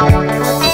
Thank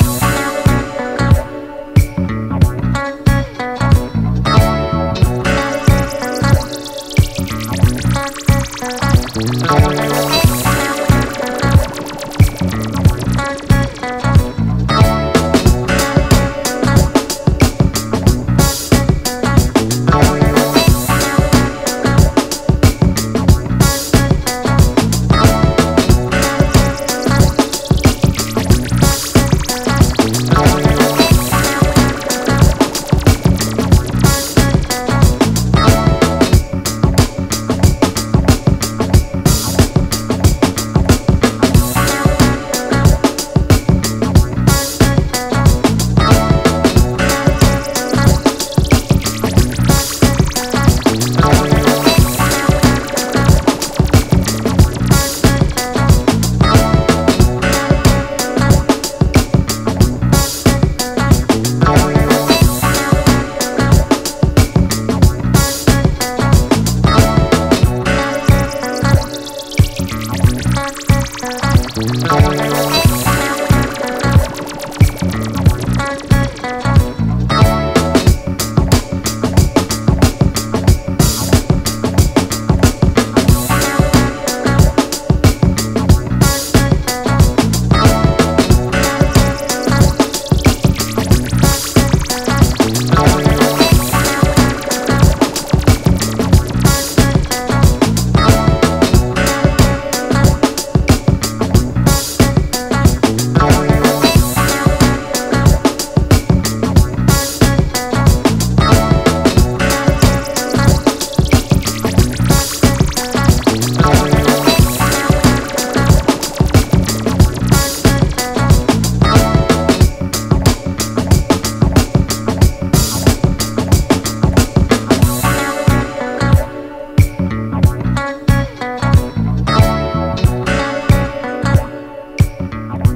Bye.